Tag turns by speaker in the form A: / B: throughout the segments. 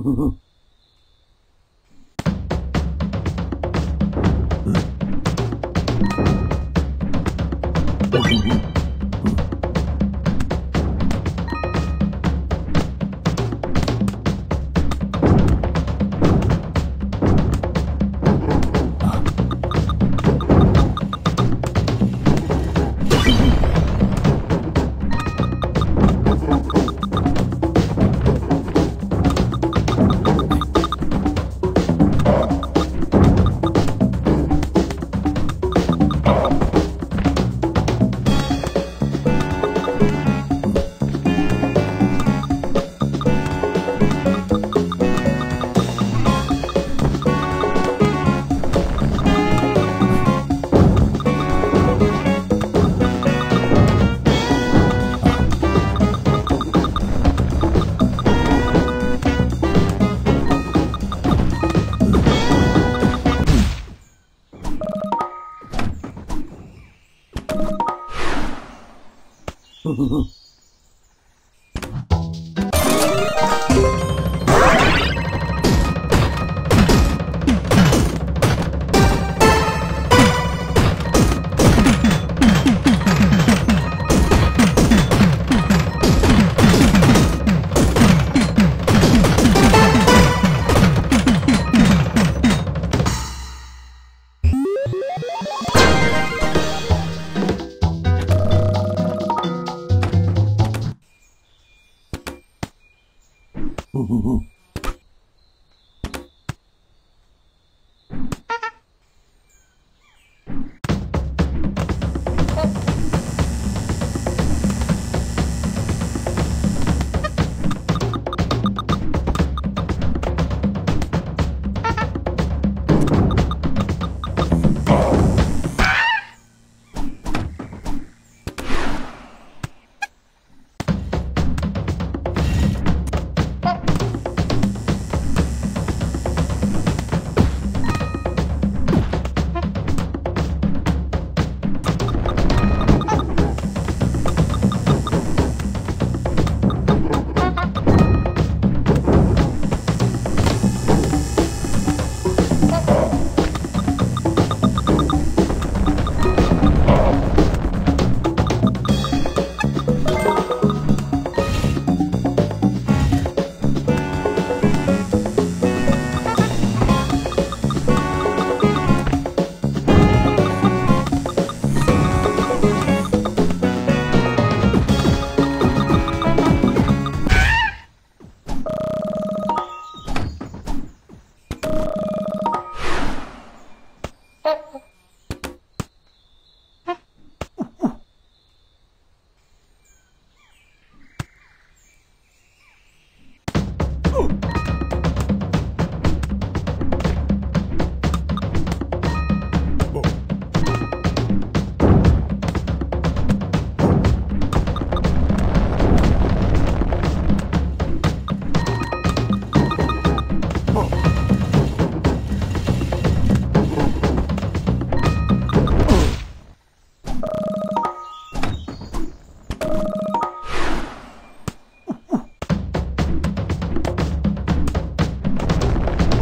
A: Mm-hmm.
B: 흐흐흐
C: Ooh.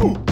D: Ooh.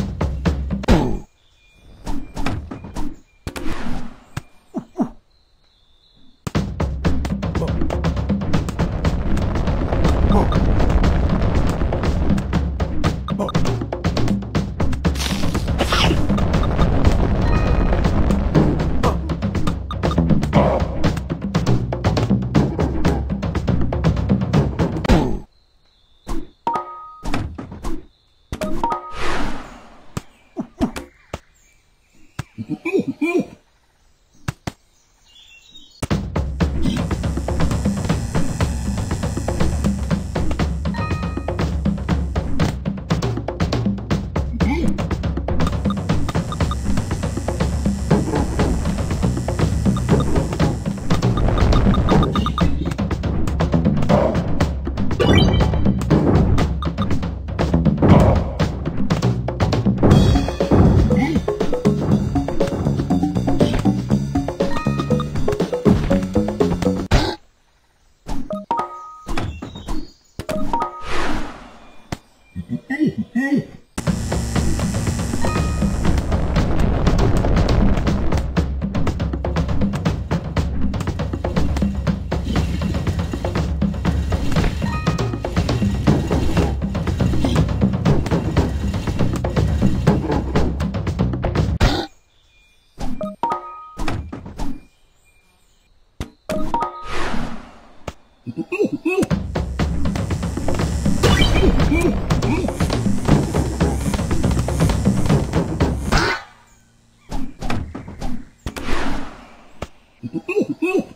E: Hey, hey!
F: Ooh, mm,
G: ooh. Mm, mm.